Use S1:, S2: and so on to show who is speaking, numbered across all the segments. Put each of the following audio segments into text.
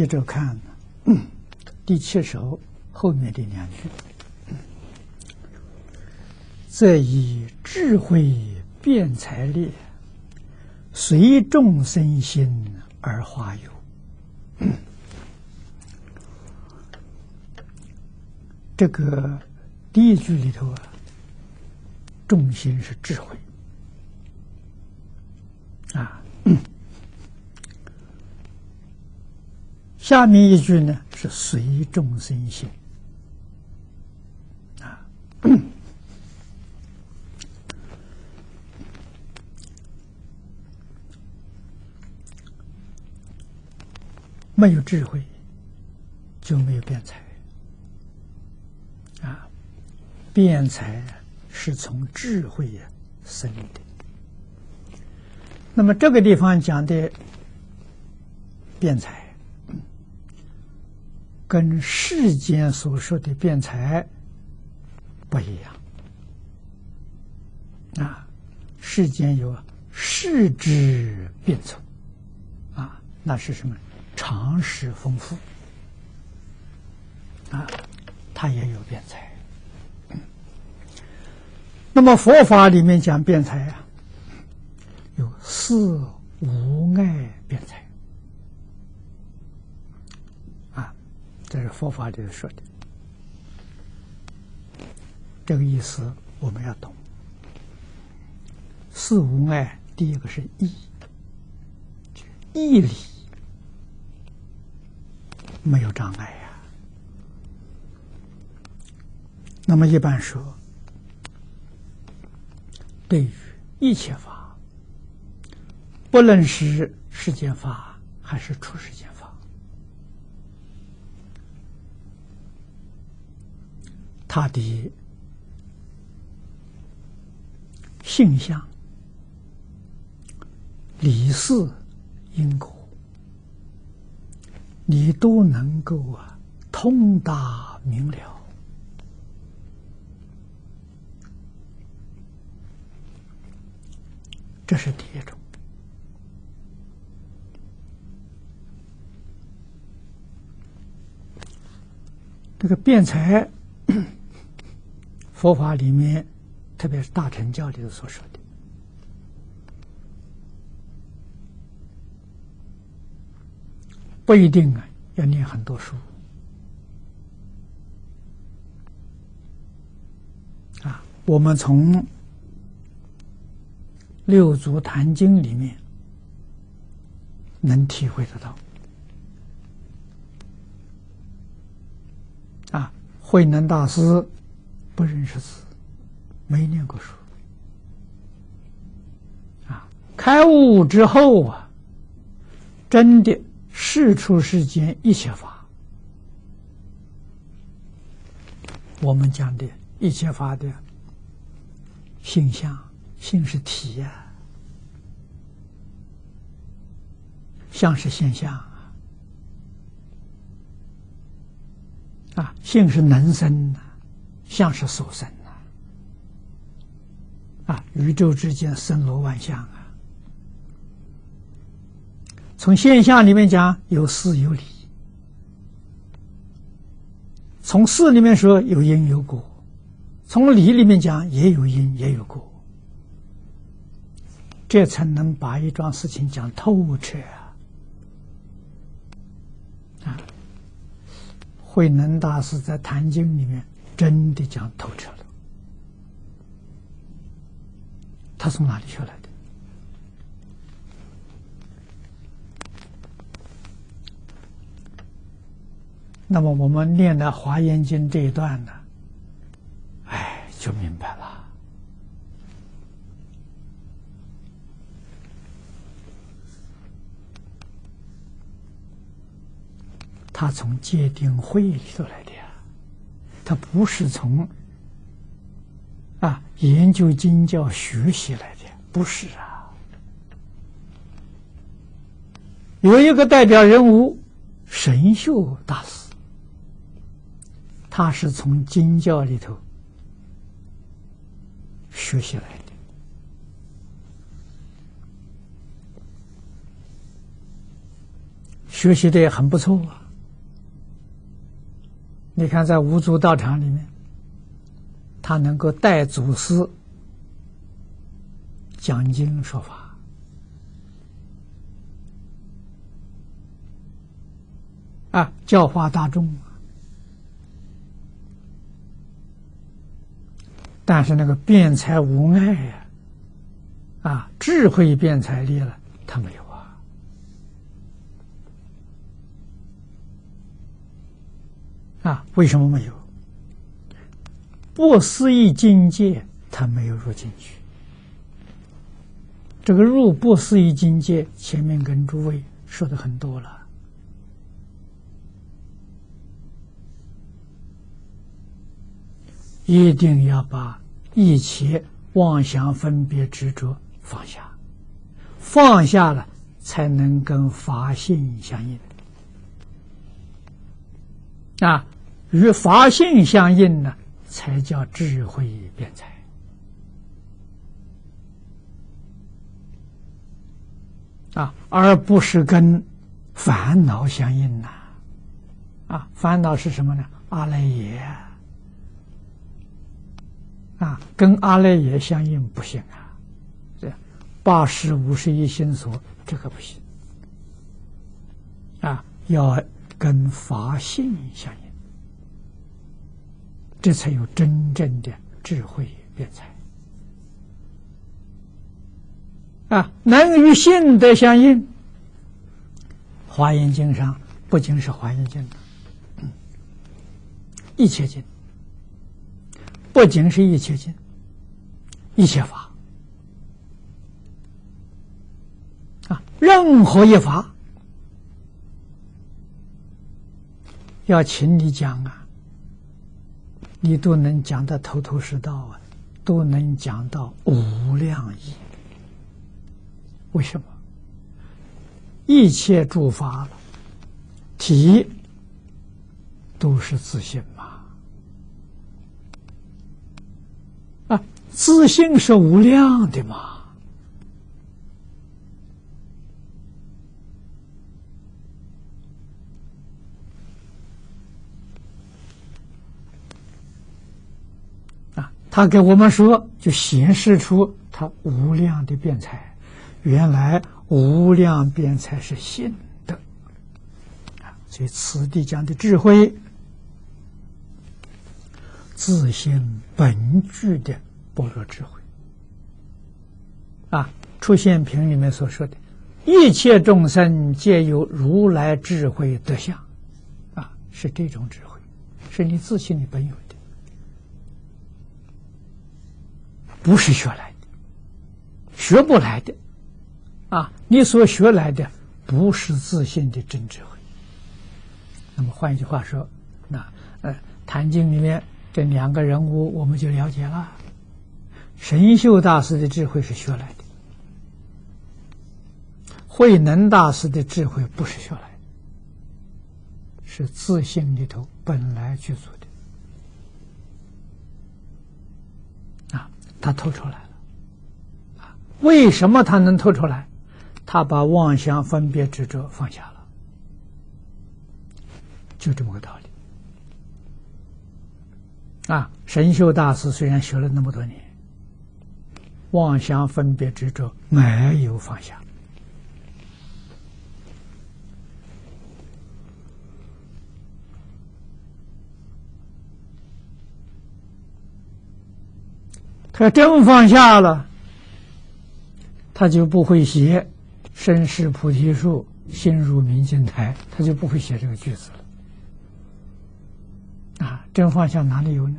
S1: 接着看第七首后面的两句：“则以智慧辩才力，随众生心而化有。”这个第一句里头啊，重心是智慧啊。下面一句呢是随众生心啊，没有智慧就没有辩才啊，辩才是从智慧呀生的。那么这个地方讲的辩才。跟世间所说的辩才不一样啊！世间有世之辩聪啊，那是什么？常识丰富啊，他也有辩才。那么佛法里面讲辩才啊，有四无碍辩才。这是佛法里说的，这个意思我们要懂。四无碍，第一个是义，义理没有障碍呀。那么一般说，对于一切法，不论是世间法还是出世间法。他的性相、理事、因果，你都能够啊通达明了。这是第一种。这个辩才。佛法里面，特别是大乘教里头所说的，不一定啊，要念很多书啊。我们从《六祖坛经》里面能体会得到啊，慧能大师。不认识字，没念过书，啊！开悟之后啊，真的事出世间一切法，我们讲的一切法的性相，性是体呀，相是现象啊，性是能生的。相是所生呐，啊，宇宙之间森罗万象啊。从现象里面讲，有事有理；从事里面说，有因有果；从理里面讲，也有因也有果。这才能把一桩事情讲透彻啊！啊，慧能大师在《坛经》里面。真的讲透彻了，他从哪里学来的？那么我们念的《华严经》这一段呢，哎，就明白了。他从戒定慧里头来的他不是从啊研究经教学习来的，不是啊。有一个代表人物，神秀大师，他是从经教里头学习来的。学习的也很不错啊！你看，在五祖道场里面，他能够带祖师讲经说法啊，教化大众。但是那个辩才无碍呀，啊，智慧辩才力了，他没有。啊，为什么没有？不思议境界，他没有入进去。这个入不思议境界，前面跟诸位说的很多了。一定要把一切妄想、分别、执着放下，放下了，才能跟法性相应。啊，与法性相应呢，才叫智慧辩才。啊，而不是跟烦恼相应呐。啊，烦恼是什么呢？阿赖耶。啊，跟阿赖耶相应不行啊。这，八十五十一心所，这个不行。啊，要。跟法性相应，这才有真正的智慧辩才啊！能与性德相应，《华严经》上不仅是《华严经》的，一切经不仅是一切经，一切法啊，任何一法。要请你讲啊，你都能讲得头头是道啊，都能讲到无量义。为什么？一切诸法了，体都是自信嘛？啊，自信是无量的嘛？他给我们说，就显示出他无量的辩才。原来无量辩才是心的啊，所以此地讲的智慧，自性本具的般若智慧啊。出现品里面所说的，一切众生皆有如来智慧德相啊，是这种智慧，是你自信的本有。不是学来的，学不来的，啊！你所学来的不是自信的真智慧。那么换一句话说，那呃，《坛经》里面这两个人物，我们就了解了。神秀大师的智慧是学来的，慧能大师的智慧不是学来的，是自信里头本来具足的。他透出来了，为什么他能透出来？他把妄想、分别、执着放下了，就这么个道理。啊，神秀大师虽然学了那么多年，妄想、分别、执着没有放下。他真放下了，他就不会写“身是菩提树，心如明镜台”，他就不会写这个句子了。啊，真放下哪里有呢？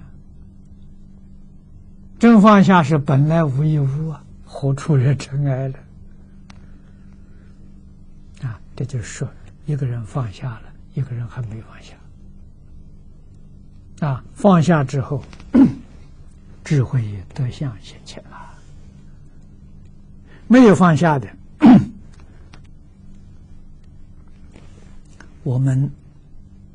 S1: 真放下是本来无一物啊，何处惹尘埃了？啊，这就是说，一个人放下了，一个人还没放下。啊，放下之后，智慧也得相显前了。没有放下的，我们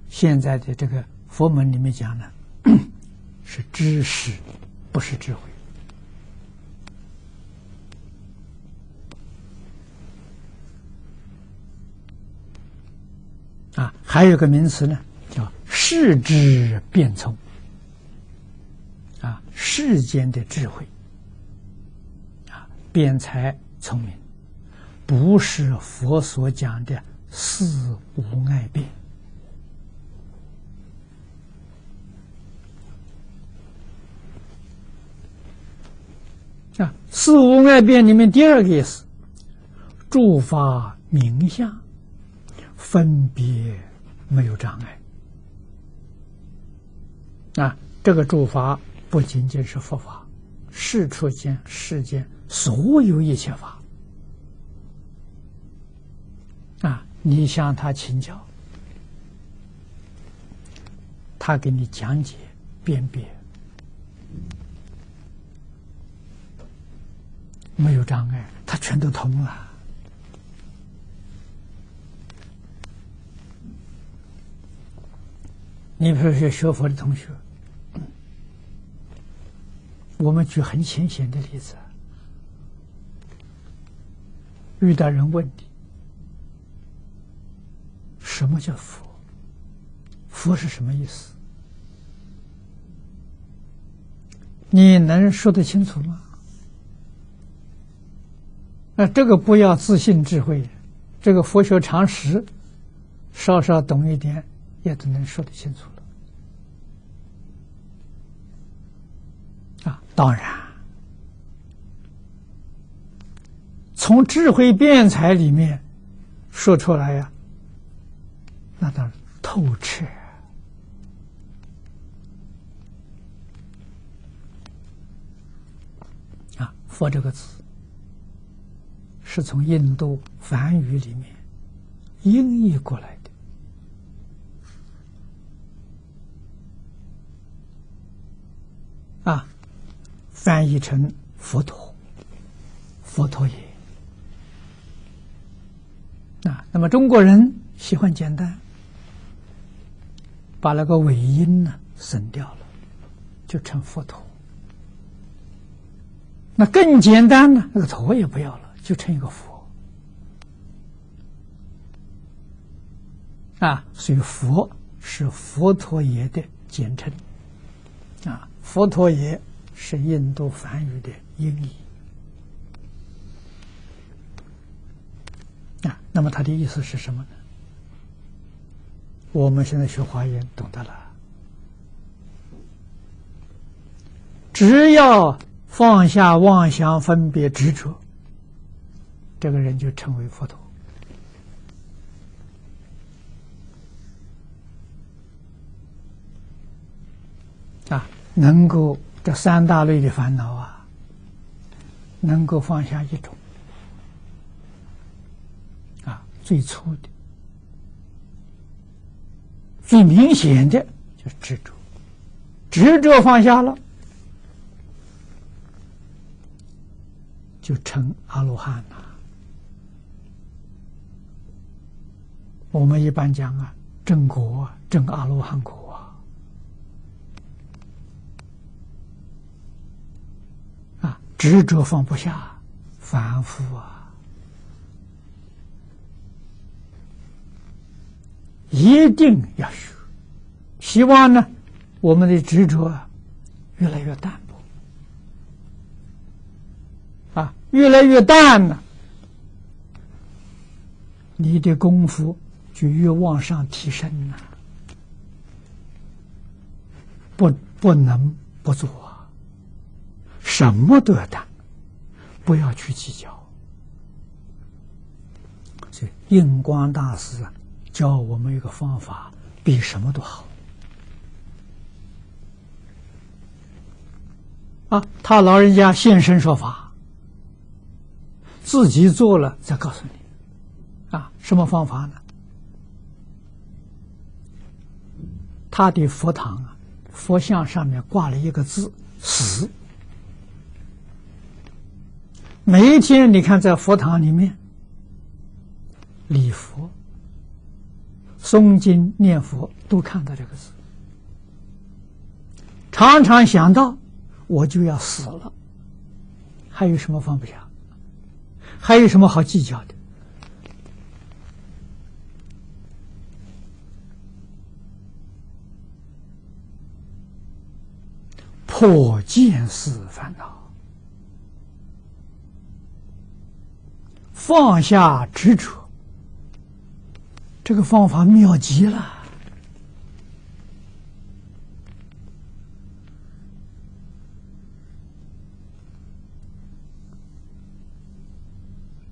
S1: 现在的这个佛门里面讲呢，是知识，不是智慧。啊，还有个名词呢，叫世之变聪。世间的智慧，啊，辩才。聪明，不是佛所讲的四无碍辩啊。四无碍辩里面第二个意思，诸法名相分别没有障碍啊。这个诸法不仅仅是佛法，世出间世间所有一切法。啊！你向他请教，他给你讲解辨别，没有障碍，他全都通了。你比如说学佛的同学，我们举很浅显的例子，遇到人问你。什么叫佛？佛是什么意思？你能说得清楚吗？那这个不要自信智慧，这个佛学常识，稍稍懂一点，也都能说得清楚当然，从智慧辩才里面说出来呀。那当然透彻啊！佛这个字是从印度梵语里面音译过来翻译成佛陀，佛陀也啊。那么中国人喜欢简单。把那个尾音呢省掉了，就成佛陀。那更简单呢，那个陀也不要了，就成一个佛。啊，所以佛是佛陀爷的简称。啊，佛陀爷是印度梵语的音译。啊，那么他的意思是什么呢？我们现在学华严，懂得了。只要放下妄想、分别、执着，这个人就成为佛陀啊！能够这三大类的烦恼啊，能够放下一种啊，最粗的。最明显的就是执着，执着放下了，就成阿罗汉了。我们一般讲啊，正果正阿罗汉果啊，啊，执着放不下，反复啊。一定要学，希望呢，我们的执着，越来越淡薄，啊，越来越淡了，你的功夫就越往上提升了，不不能不做，什么都要淡，不要去计较。这印光大师啊。教我们一个方法，比什么都好。啊，他老人家现身说法，自己做了再告诉你。啊，什么方法呢？他的佛堂啊，佛像上面挂了一个字“死”。每一天，你看在佛堂里面礼佛、诵经、念佛，都看到这个字，常常想到我就要死了，还有什么放不下？还有什么好计较的？破见思烦恼。放下执着，这个方法妙极了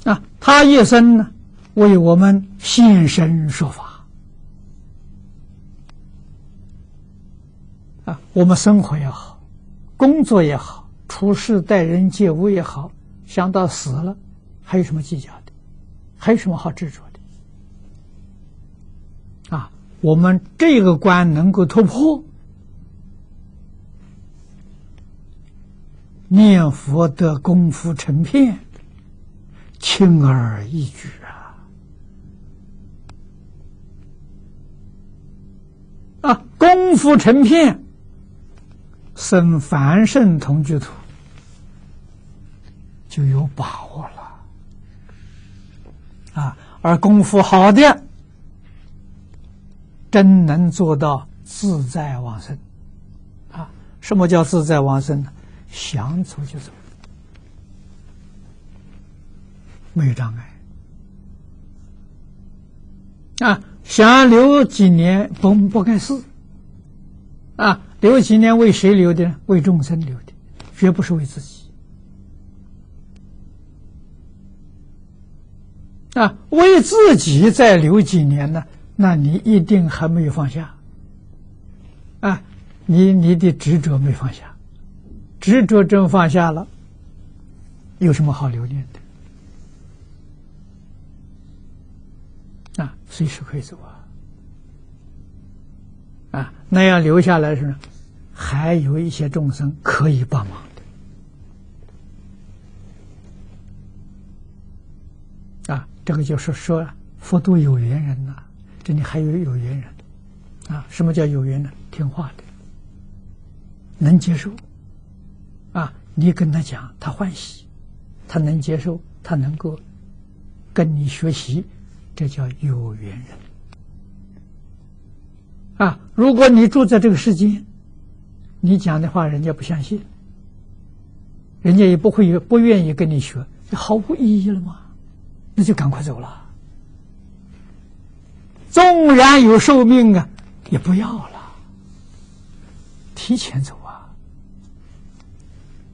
S1: 啊！他一生呢，为我们现身说法啊，我们生活也好，工作也好，处事待人接物也好，想到死了。还有什么计较的？还有什么好执着的？啊，我们这个关能够突破，念佛的功夫成片，轻而易举啊！啊，功夫成片，生凡圣同居土，就有把握了。啊，而功夫好的，真能做到自在往生。啊，什么叫自在往生呢？想走就走，没有障碍。啊，想留几年不不干事。啊，留几年为谁留的？为众生留的，绝不是为自己。啊，为自己再留几年呢？那你一定还没有放下。啊，你你的执着没放下，执着真放下了，有什么好留恋的？啊，随时可以走啊。啊，那样留下来是，还有一些众生可以帮忙。这个就是说，佛度有缘人呐，这里还有有缘人，啊，什么叫有缘呢？听话的，能接受，啊，你跟他讲，他欢喜，他能接受，他能够跟你学习，这叫有缘人。啊，如果你住在这个世间，你讲的话人家不相信，人家也不会不愿意跟你学，毫无意义了吗？那就赶快走了。纵然有寿命啊，也不要了，提前走啊。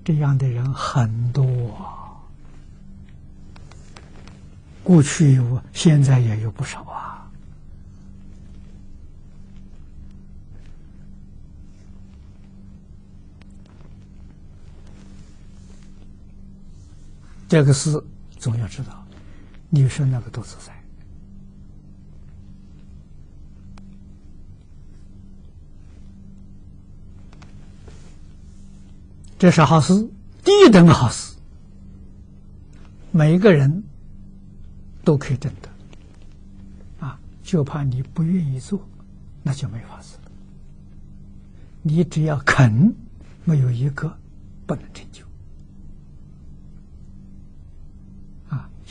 S1: 这样的人很多，过去有，现在也有不少啊。这个事总要知道。你说那个都自在，这是好事，第一等好事，每个人都可以证得，啊，就怕你不愿意做，那就没法子了。你只要肯，没有一个不能成就。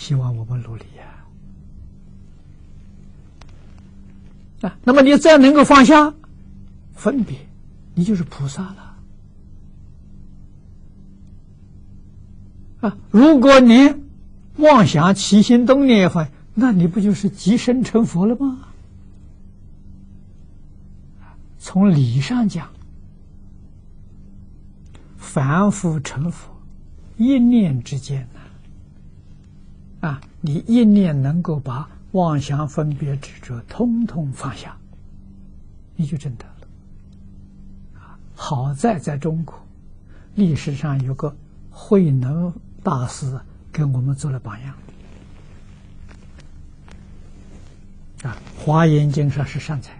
S1: 希望我们努力呀！啊，那么你再能够放下分别，你就是菩萨了。啊，如果你妄想起心动念分，那你不就是即生成佛了吗？从理上讲，凡夫成佛，一念之间。啊，你一念能够把妄想、分别、执着通通放下，你就真得了。啊，好在在中国历史上有个慧能大师给我们做了榜样。啊，《华严经》上是善财，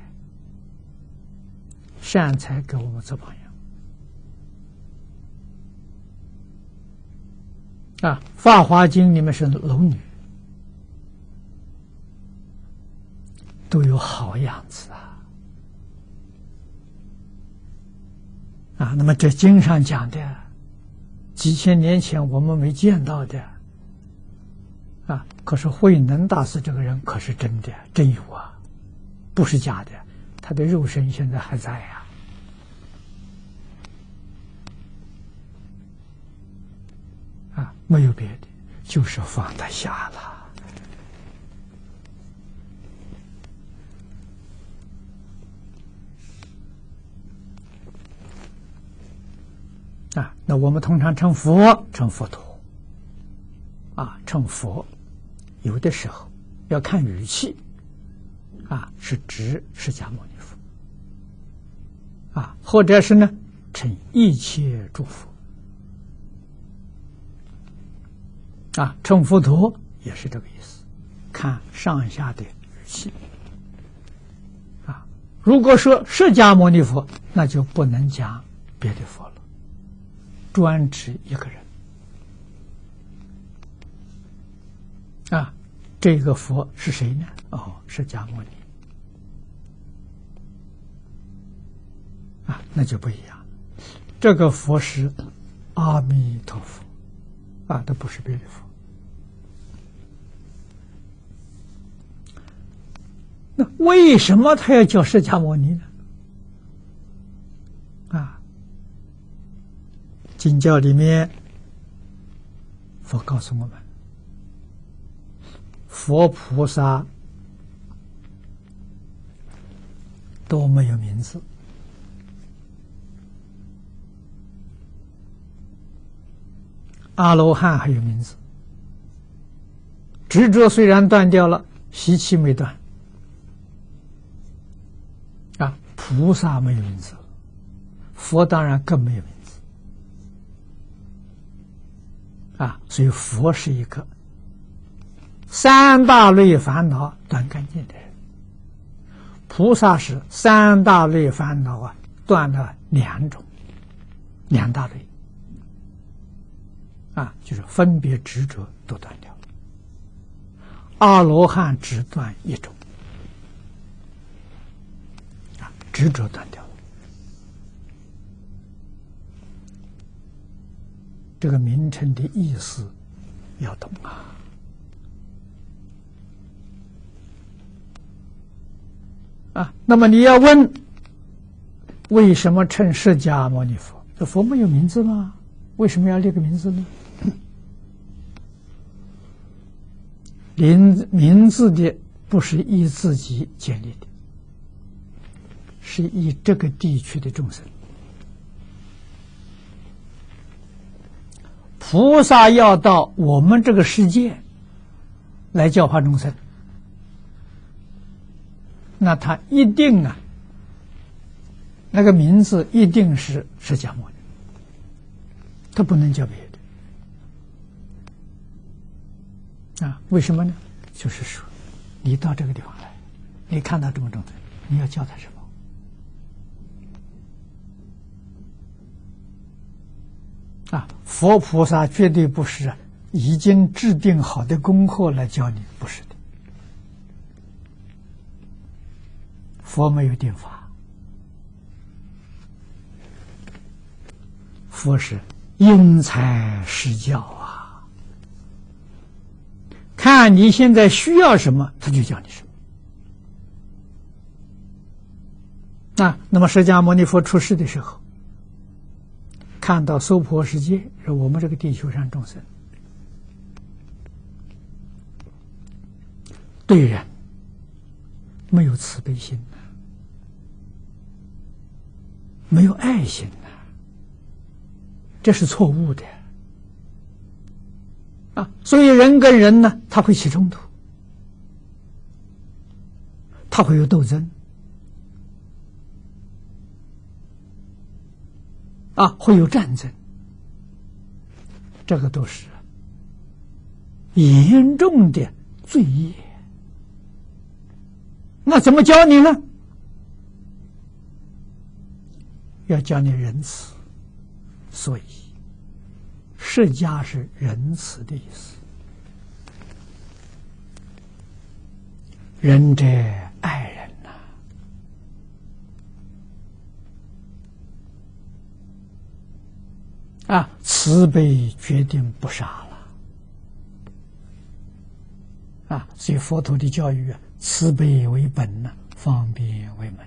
S1: 善财给我们做榜样啊，《法华经》里面是龙女，都有好样子啊！啊，那么这经上讲的，几千年前我们没见到的，啊，可是慧能大师这个人可是真的，真有啊，不是假的，他的肉身现在还在呀。啊，没有别的，就是放得下了。啊，那我们通常称佛称佛陀，啊，称佛，有的时候要看语气，啊，是指释迦牟尼佛，啊，或者是呢称一切诸佛，啊，称佛陀也是这个意思，看上下的语气，啊，如果说释迦牟尼佛，那就不能讲别的佛了。专指一个人啊，这个佛是谁呢？哦，释迦牟尼啊，那就不一样。这个佛是阿弥陀佛啊，都不是别的佛。那为什么他要叫释迦牟尼呢？啊。经教里面，佛告诉我们，佛菩萨都没有名字，阿罗汉还有名字，执着虽然断掉了，习气没断，啊，菩萨没有名字，佛当然更没有名字。啊，所以佛是一个三大类烦恼断干净的人，菩萨是三大类烦恼啊断了两种，两大类，啊，就是分别执着都断掉了，阿罗汉只断一种，啊，执着断掉。这个名称的意思要懂啊！啊，那么你要问，为什么称释迦牟尼佛？这佛没有名字吗？为什么要列个名字呢？名名字的不是依自己建立的，是以这个地区的众生。菩萨要到我们这个世界来教化众生，那他一定啊，那个名字一定是释迦牟尼，他不能叫别的啊？为什么呢？就是说，你到这个地方来，你看到这么众生，你要叫他什么？啊，佛菩萨绝对不是已经制定好的功课来教你，不是的。佛没有定法，佛是因材施教啊。看你现在需要什么，他就教你什么。啊，那么释迦牟尼佛出世的时候。看到娑婆世界，是我们这个地球上众生对人没有慈悲心呐，没有爱心呐，这是错误的啊！所以人跟人呢，他会起冲突，他会有斗争。啊，会有战争，这个都是严重的罪业。那怎么教你呢？要教你仁慈，所以释迦是仁慈的意思。仁者爱人啊，慈悲决定不杀了，啊，所以佛陀的教育啊，慈悲为本呢，方便为门。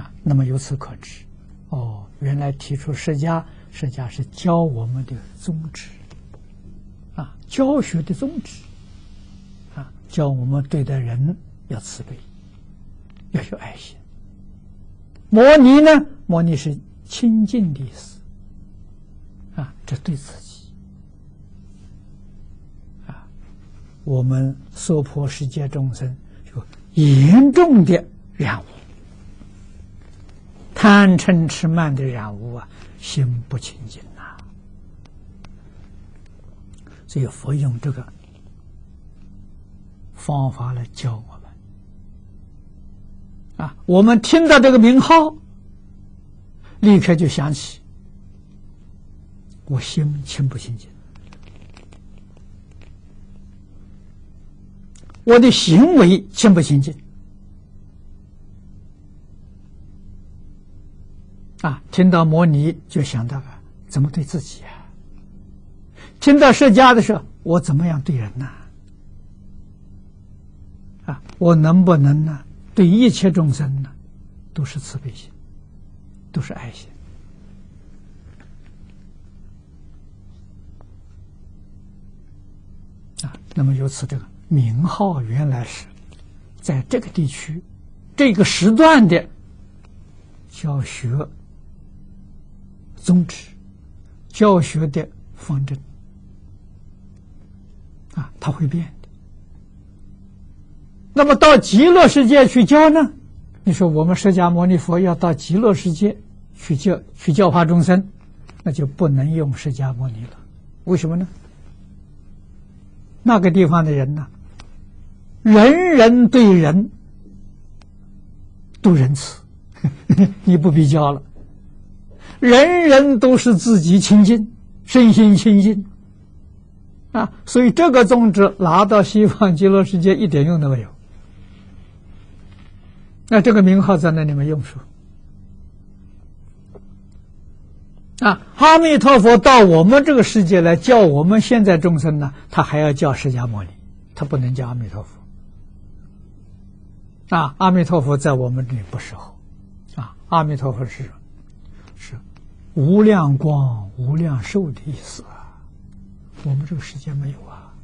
S1: 啊，那么由此可知，哦，原来提出释迦，释迦是教我们的宗旨，啊，教学的宗旨，啊，教我们对待人要慈悲，要有爱心。摩尼呢，摩尼是清净的意思，啊，这对自己，啊，我们娑婆世界众生有严重的染污。贪嗔痴慢的染污啊，心不清净呐。所以佛用这个方法来教我们啊。我们听到这个名号，立刻就想起我心清不清净，我的行为清不清净。啊，听到摩尼就想到了怎么对自己啊？听到释迦的时候，我怎么样对人呢？啊，我能不能呢？对一切众生呢，都是慈悲心，都是爱心啊。那么由此，这个名号原来是在这个地区、这个时段的教学。宗旨、教学的方针啊，它会变的。那么到极乐世界去教呢？你说我们释迦牟尼佛要到极乐世界去教、去教化众生，那就不能用释迦牟尼了。为什么呢？那个地方的人呢，人人对人都仁慈，你不比较了。人人都是自己清净，身心清净，啊，所以这个宗旨拿到西方极乐世界一点用都没有。那这个名号在那里面用处？啊，阿弥陀佛到我们这个世界来叫我们现在众生呢，他还要叫释迦牟尼，他不能叫阿弥陀佛。啊，阿弥陀佛在我们这里不适合，啊，阿弥陀佛是是。无量光、无量寿的意思啊，我们这个世界没有啊。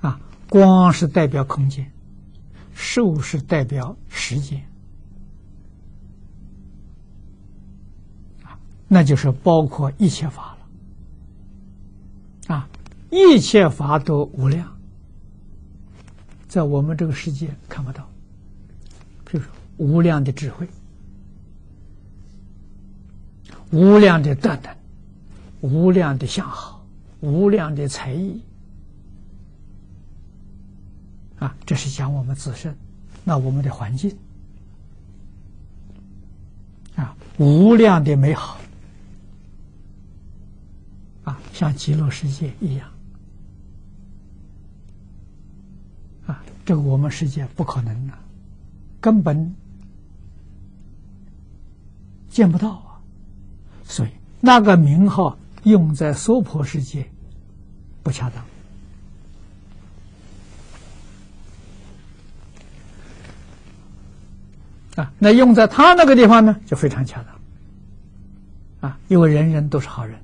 S1: 啊，光是代表空间，寿是代表时间，那就是包括一切法了。啊，一切法都无量，在我们这个世界看不到，就是无量的智慧。无量的德能，无量的相好，无量的才艺，啊，这是讲我们自身，那我们的环境，啊，无量的美好，啊，像极乐世界一样，啊，这个我们世界不可能的，根本见不到啊。所以，那个名号用在娑婆世界不恰当啊。那用在他那个地方呢，就非常恰当啊。因为人人都是好人，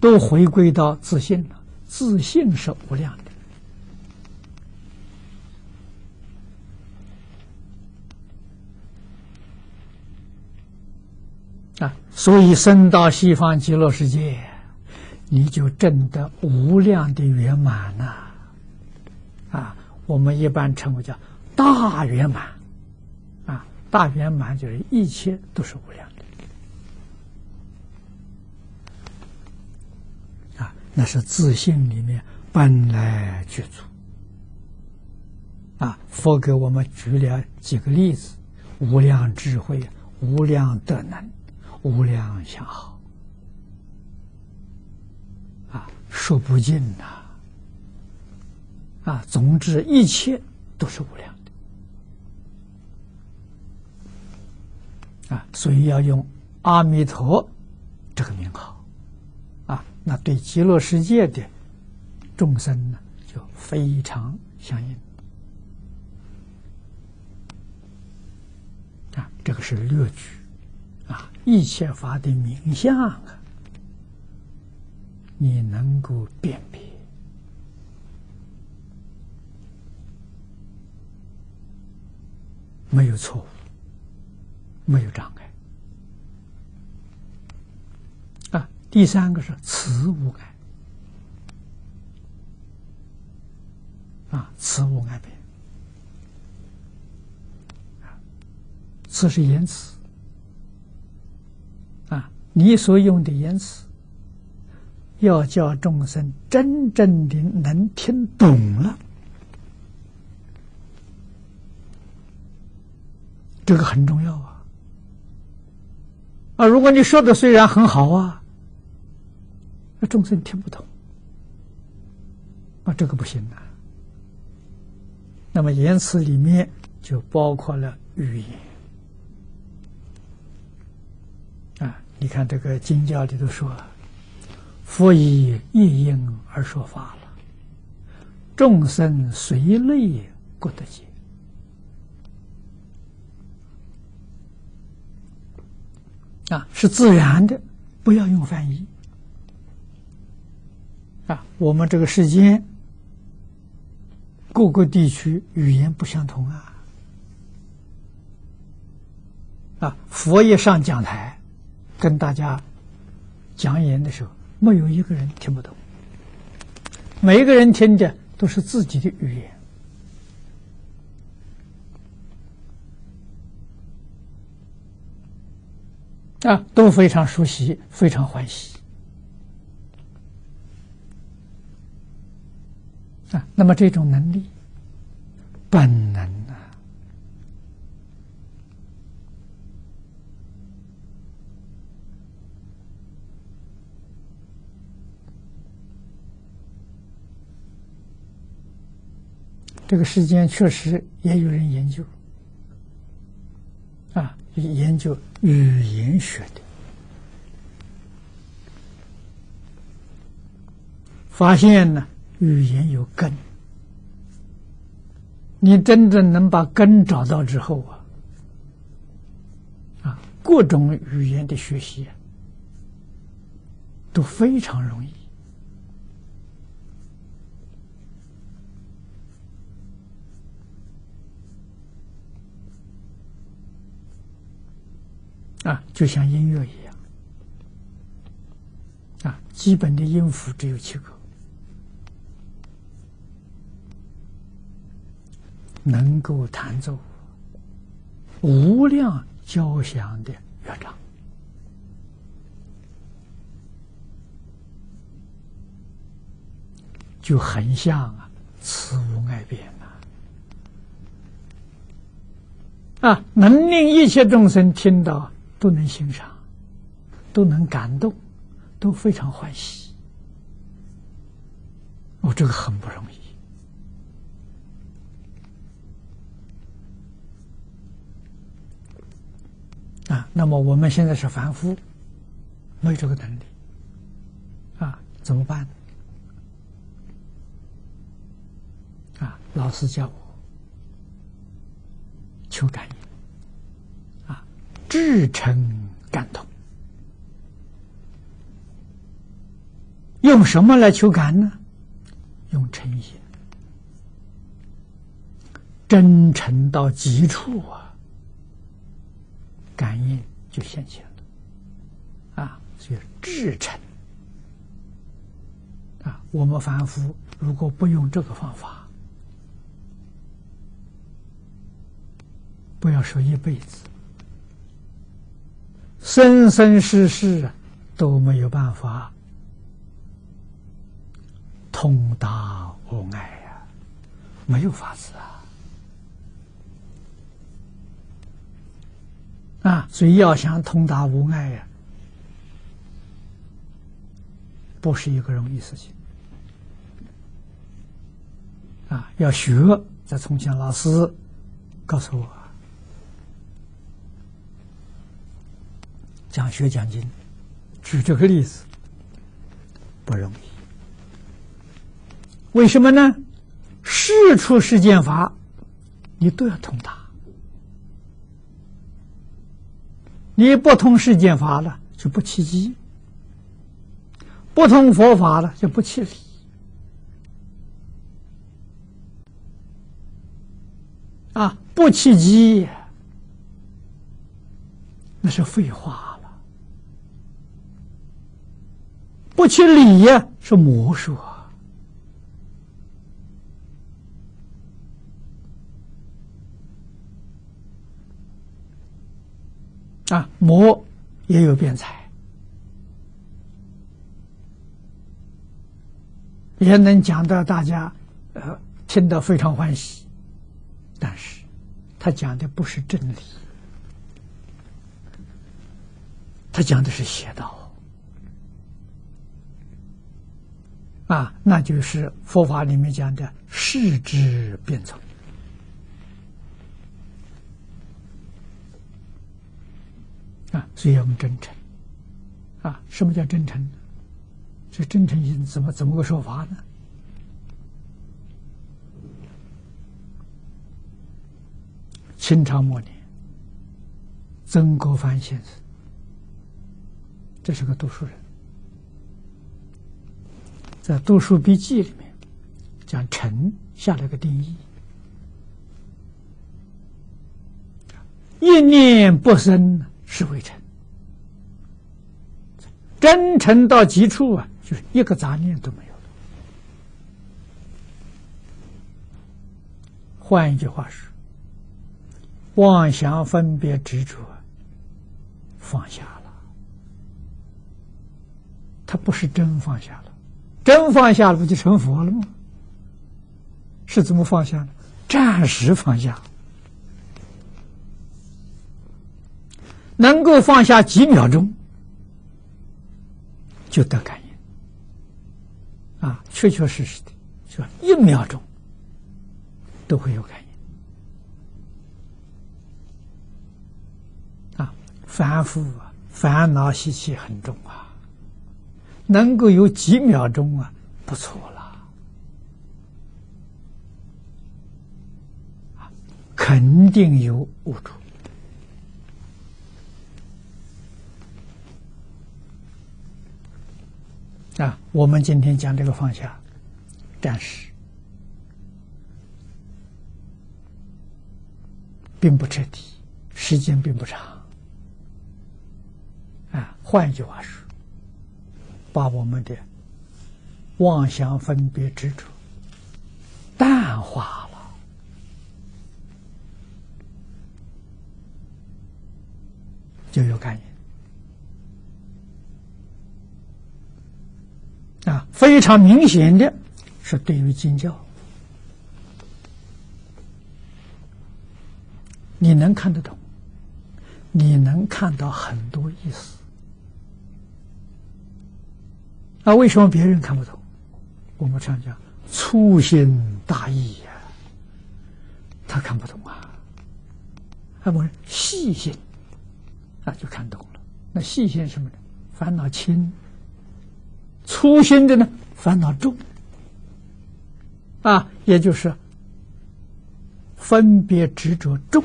S1: 都回归到自信了，自信是无量的。啊，所以生到西方极乐世界，你就证得无量的圆满呐！啊，我们一般称为叫大圆满。啊，大圆满就是一切都是无量的。那是自信里面本来具足。啊，佛给我们举了几个例子，无量智慧、无量德能、无量相好，啊，说不尽呐！啊，总之一切都是无量的，啊，所以要用阿弥陀这个名号，那对极乐世界的众生呢，就非常相应。啊，这个是略举，啊，一切法的名相啊，你能够辨别，没有错误，没有障碍。啊，第三个是慈无碍，啊，慈无碍别。此是言辞啊，你所用的言辞，要叫众生真正的能听懂了，这个很重要啊！啊，如果你说的虽然很好啊，那众生听不懂，啊，这个不行啊。那么言辞里面就包括了语言。啊你看这个经教里头说：“佛以一音而说法了，众生随类不得解。”啊，是自然的，不要用翻译。啊，我们这个世间各个地区语言不相同啊。啊，佛爷上讲台。跟大家讲演的时候，没有一个人听不懂。每一个人听的都是自己的语言啊，都非常熟悉，非常欢喜啊。那么这种能力，本能啊。这个世间确实也有人研究，啊，研究语言学的，发现呢，语言有根。你真正能把根找到之后啊，啊，各种语言的学习都非常容易。啊，就像音乐一样，啊，基本的音符只有七个，能够弹奏无量交响的乐章，就很像啊，慈无碍变呐，啊，能令一切众生听到。都能欣赏，都能感动，都非常欢喜。哦，这个很不容易啊！那么我们现在是凡夫，没这个能力啊，怎么办？啊，老师叫我求感应。啊至诚感动，用什么来求感呢？用诚心，真诚到极处啊，感应就现前了。啊，所以至诚啊，我们凡夫如果不用这个方法，不要说一辈子。生生世世都没有办法通达无碍呀，没有法子啊！啊，所以要想通达无碍呀，不是一个容易事情。啊，要学，在从前老师告诉我，讲学讲经，举这个例子不容易。为什么呢？事出世间法，你都要通达。你不通世间法了，就不契机；不通佛法了，就不切理。啊，不契机，那是废话了；不切理呀，是魔术啊！魔也有辩才，也能讲到大家呃听得非常欢喜。但是，他讲的不是真理，他讲的是邪道，啊，那就是佛法里面讲的世之变从啊，所以我们真诚啊，什么叫真诚？这真诚心怎么怎么个说法呢？清朝末年，曾国藩先生，这是个读书人，在读书笔记里面讲“诚”下了个定义：一念不生是为诚，真诚到极处啊，就是一个杂念都没有了。换一句话说。妄想、分别、执着，放下了，他不是真放下了，真放下了不就成佛了吗？是怎么放下呢？暂时放下，能够放下几秒钟，就得感应。啊，确确实实的，是吧？一秒钟都会有感应。啊反复啊，烦恼习气很重啊，能够有几秒钟啊，不错了，肯定有误处啊。我们今天讲这个放下，暂时，并不彻底，时间并不长。啊，换一句话说，把我们的妄想、分别、执着淡化了，就有感应。啊，非常明显的是对于经教，你能看得懂，你能看到很多意思。那为什么别人看不懂？我们常讲粗心大意呀，他看不懂啊。那么细心啊，就看懂了。那细心什么呢？烦恼轻，粗心的呢，烦恼重。啊，也就是分别执着重，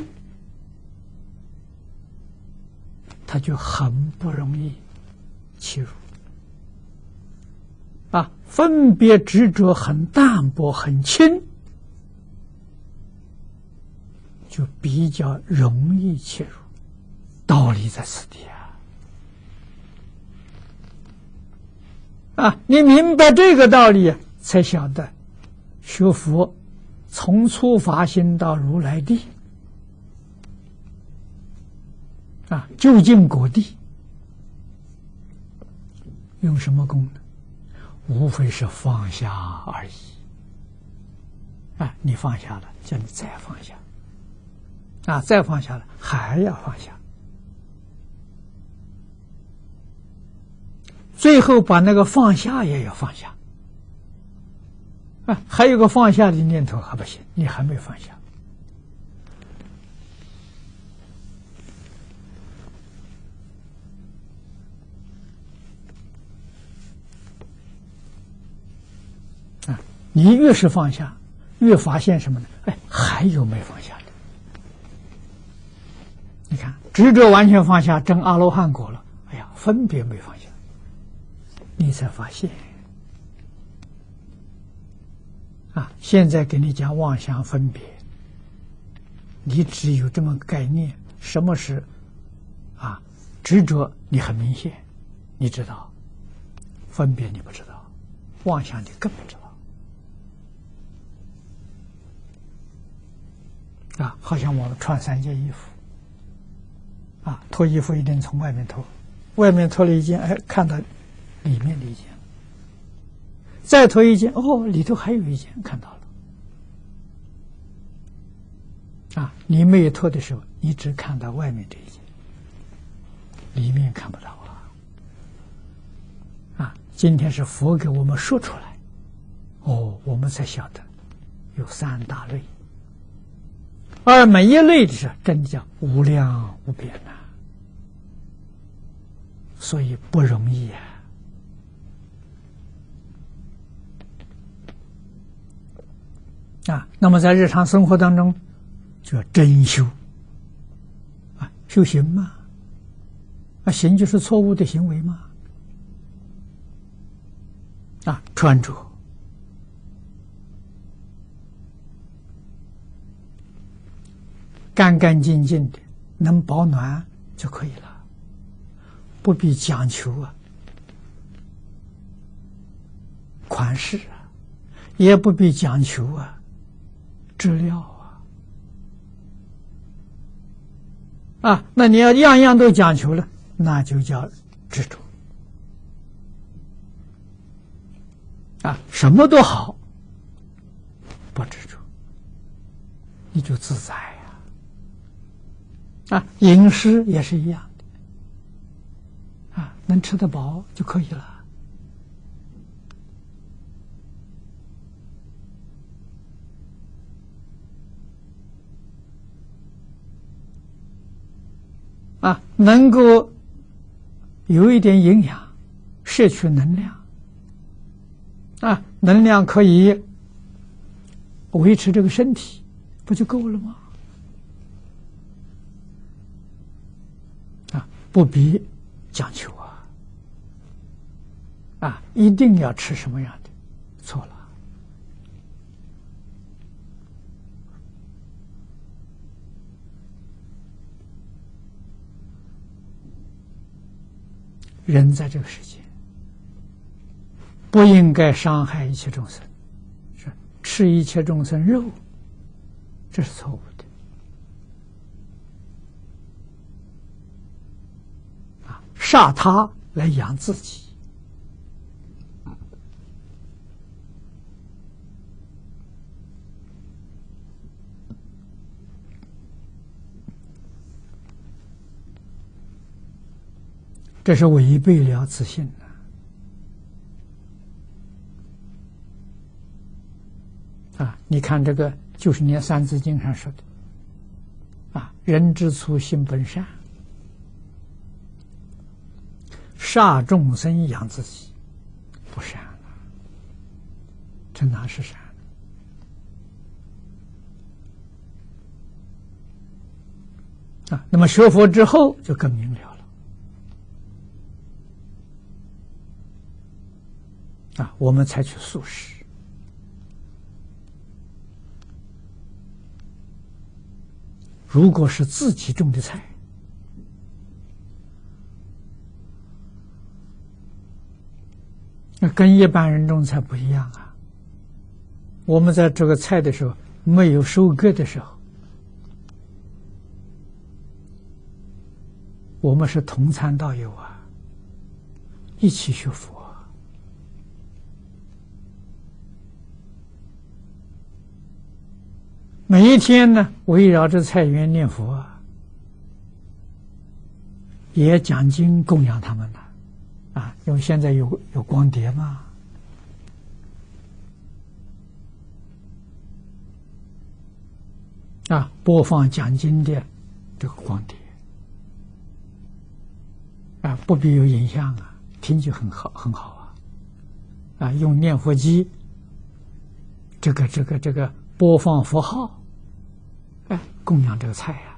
S1: 他就很不容易切入。啊，分别执着很淡薄很轻，就比较容易切入。道理在此地啊！啊，你明白这个道理，才晓得学佛从初发心到如来地啊，究竟果地用什么功能？无非是放下而已，啊，你放下了，叫你再放下，啊，再放下了，还要放下，最后把那个放下也要放下。啊，还有个放下的念头还不行，你还没放下。啊，你越是放下，越发现什么呢？哎，还有没放下的？你看，执着完全放下，证阿罗汉果了。哎呀，分别没放下，你才发现。啊，现在给你讲妄想分别，你只有这么概念，什么是啊执着？你很明显，你知道，分别你不知道，妄想你更不知道。啊，好像我们穿三件衣服，啊，脱衣服一定从外面脱，外面脱了一件，哎，看到里面的一件。再脱一件，哦，里头还有一件，看到了。啊，你没有脱的时候，你只看到外面这一件，里面看不到啊。啊，今天是佛给我们说出来，哦，我们才晓得有三大类，而每一类的是真叫无量无边呐，所以不容易啊。啊，那么在日常生活当中，就要真修啊，修行嘛，啊，行就是错误的行为嘛，啊，穿着干干净净的，能保暖就可以了，不必讲求啊，款式啊，也不必讲求啊。质料啊，啊，那你要样样都讲求了，那就叫执着啊，什么都好，不执着，你就自在呀。啊，饮食也是一样的，啊，能吃得饱就可以了。啊，能够有一点营养，摄取能量，啊，能量可以维持这个身体，不就够了吗？啊，不必讲求啊，啊，一定要吃什么样的？错了。人在这个世界，不应该伤害一切众生，是吃一切众生肉，这是错误的。啊，杀他来养自己。这是违背了自信的啊！你看这个，就是念《三字经》上说的啊：“人之初，性本善，杀众生，养自己，不善啊！这哪是善啊？那么学佛之后，就更明了。”啊，我们采取素食。如果是自己种的菜，那跟一般人种菜不一样啊。我们在这个菜的时候，没有收割的时候，我们是同参道友啊，一起学佛。每一天呢，围绕着菜园念佛，也讲经供养他们了，啊，因为现在有有光碟嘛，啊，播放讲经的这个光碟，啊，不必有影像啊，听就很好很好啊，啊，用念佛机，这个这个这个播放佛号，哎，供养这个菜呀，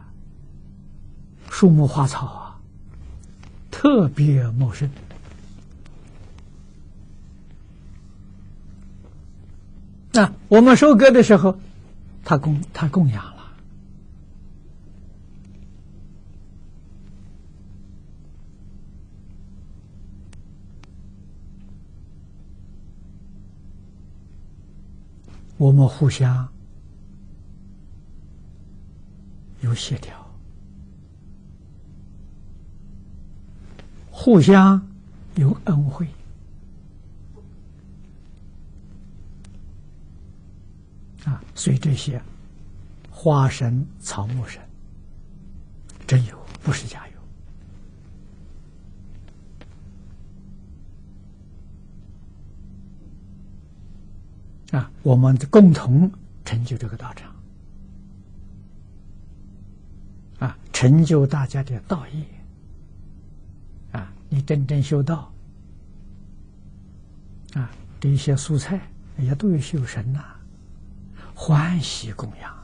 S1: 树木花草啊，特别茂盛。那我们收割的时候，他供他供养了。我们互相有协调，互相有恩惠啊！所以这些花神、草木神真有，不是假有。啊，我们共同成就这个道场，啊，成就大家的道业，啊，你真正修道，啊，这些素菜也都有修神呐，欢喜供养。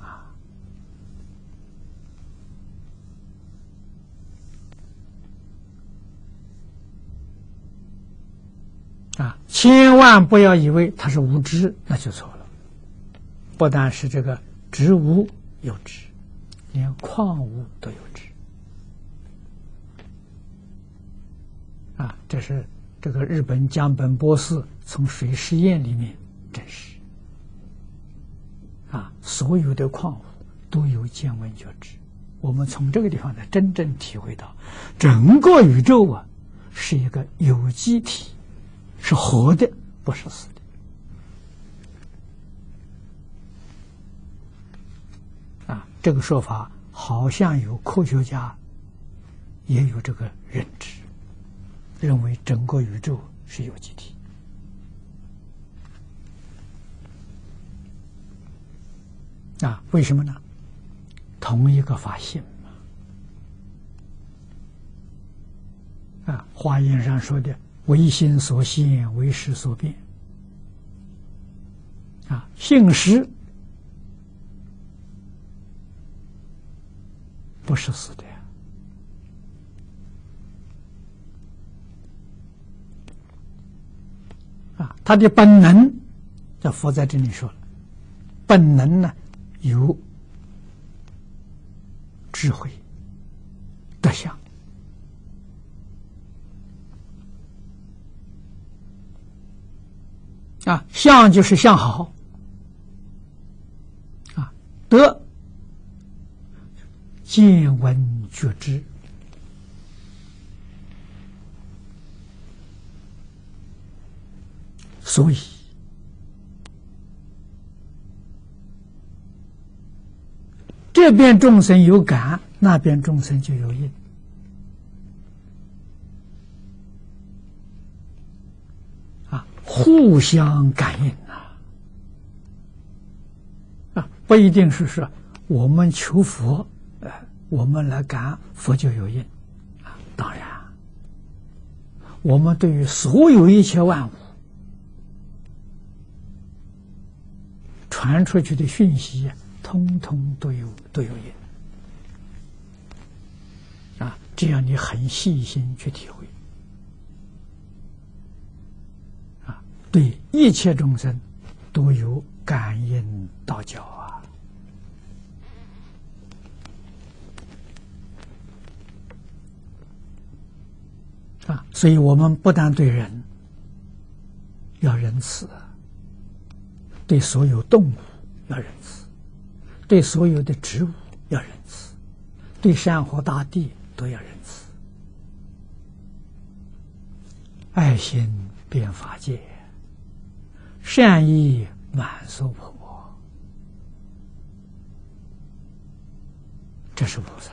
S1: 啊，千万不要以为他是无知，那就错了。不但是这个植物有知，连矿物都有知。啊，这是这个日本江本博士从水实验里面证实。啊，所有的矿物都有见闻觉知。我们从这个地方呢，真正体会到，整个宇宙啊，是一个有机体。是活的，不是死的。啊，这个说法好像有科学家也有这个认知，认为整个宇宙是有机体。啊，为什么呢？同一个发现嘛。啊，华严上说的。唯心所现，唯识所变。啊，性实不是死的啊，他的本能，这佛在这里说了，本能呢有智慧、啊，相就是相好，啊，德见闻觉知，所以这边众生有感，那边众生就有应。互相感应呐，啊，不一定是说我们求佛，呃，我们来感佛就有应，啊，当然，我们对于所有一切万物传出去的讯息，通通都有都有应，啊，这样你很细心去体会。对一切众生都有感应道教啊！啊，所以我们不但对人要仁慈，对所有动物要仁慈，对所有的植物要仁慈，对山河大地都要仁慈，爱心遍法界。善意满娑婆，这是菩萨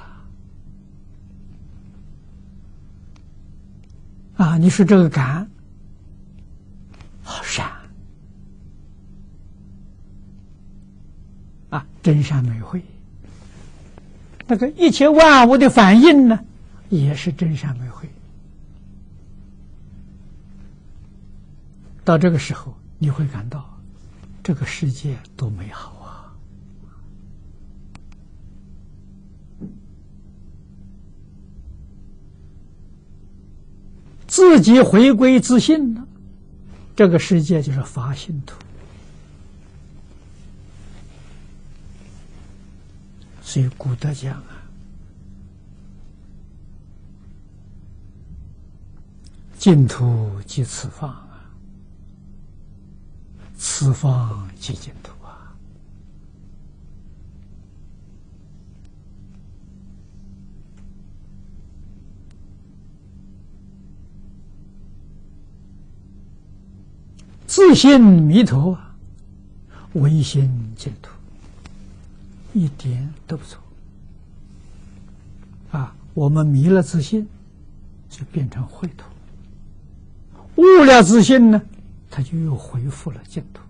S1: 啊，你说这个感好善啊，真善美慧。那个一切万物的反应呢，也是真善美慧。到这个时候，你会感到这个世界多美好啊！自己回归自信了，这个世界就是法性土。所以古德讲啊，净土即此方，此方即净土啊。自信弥陀，唯心净土，一点都不错。啊，我们迷了自信，就变成秽土；悟了自信呢，他就又恢复了净土。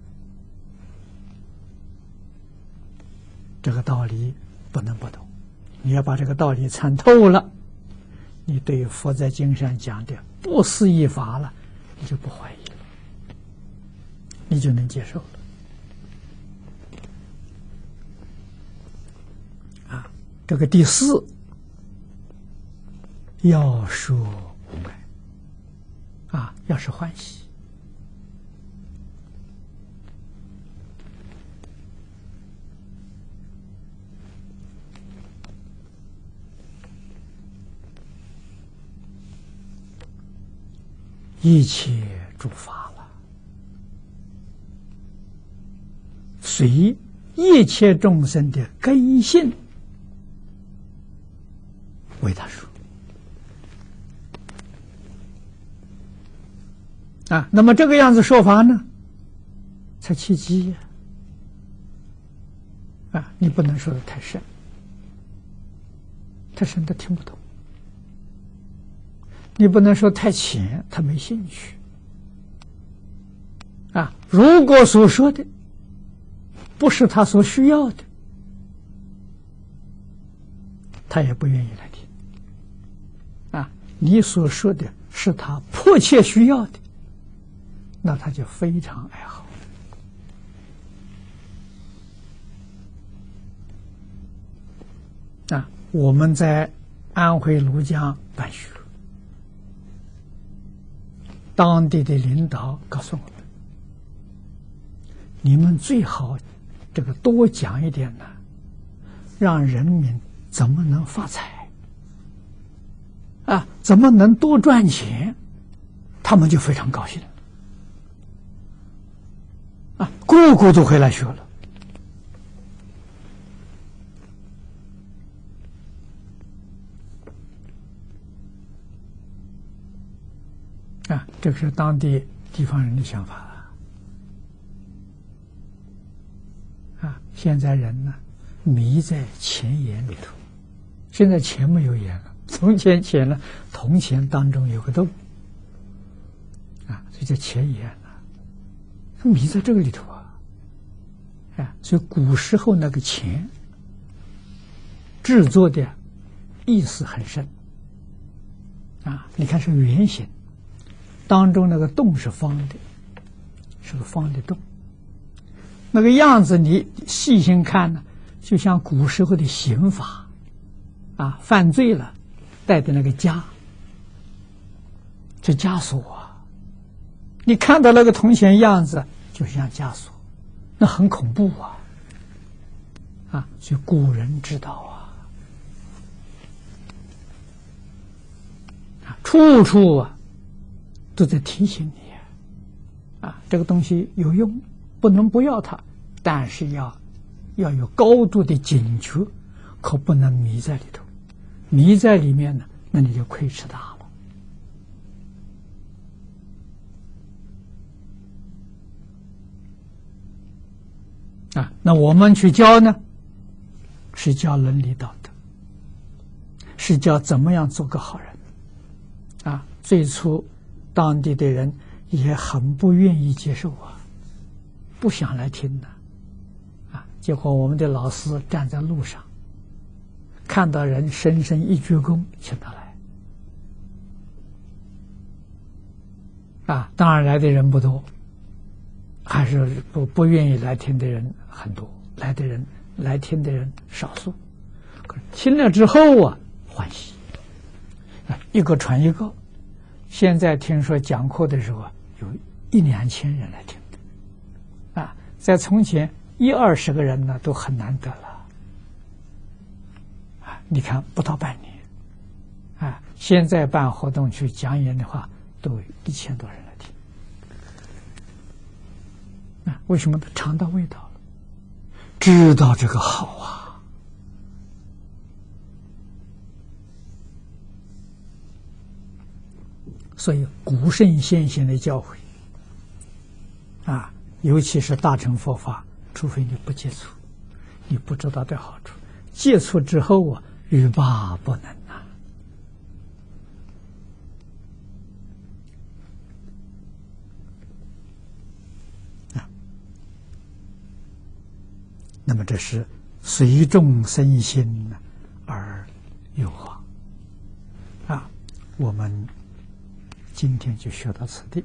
S1: 这个道理不能不懂，你要把这个道理参透了，你对佛在经上讲的不思议法了，你就不怀疑了。你就能接受了啊！这个第四要说无碍啊，要是欢喜，一切诸法了。随一切众生的根性为他说啊，那么这个样子说法呢，才契机呀！啊，你不能说的太深，太深他听不懂；你不能说太浅，他没兴趣。啊，如果所说的。不是他所需要的，他也不愿意来听。啊，你所说的是他迫切需要的，那他就非常爱好。啊，我们在安徽庐江办学，当地的领导告诉我们：你们最好。这个多讲一点呢，让人民怎么能发财啊？怎么能多赚钱？他们就非常高兴啊，个个都回来学了啊！这是当地地方人的想法啊。现在人呢，迷在钱眼里头。现在钱没有眼了，从前钱呢，铜钱当中有个洞，啊，所以叫钱眼了。迷在这个里头啊，啊，所以古时候那个钱制作的意思很深。啊，你看是圆形，当中那个洞是方的，是个方的洞。那个样子，你细心看呢，就像古时候的刑法，啊，犯罪了，带的那个枷，这枷锁啊。你看到那个铜钱样子，就像枷锁，那很恐怖啊，啊，所以古人知道啊，啊，处处啊，都在提醒你，啊，这个东西有用。不能不要它，但是要要有高度的警觉，可不能迷在里头。迷在里面呢，那你就亏吃大了。啊，那我们去教呢，是教伦理道德，是教怎么样做个好人。啊，最初当地的人也很不愿意接受啊，不想来听的，啊，结果我们的老师站在路上，看到人，深深一鞠躬，请他来。啊，当然来的人不多，还是不不愿意来听的人很多，来的人来听的人少数，听了之后啊，欢喜，啊，一个传一个。现在听说讲课的时候，有一两千人来听，啊，在从前一二十个人呢都很难得了，啊，你看不到半年，啊，现在办活动去讲演的话，都有一千多人来听，啊，为什么？他尝到味道了，知道这个好啊。所以，古圣先贤的教诲啊，尤其是大乘佛法，除非你不接触，你不知道的好处；接触之后啊，欲罢不能呐。啊，那么这是随众生心而有化啊，我们。今天就学到此地。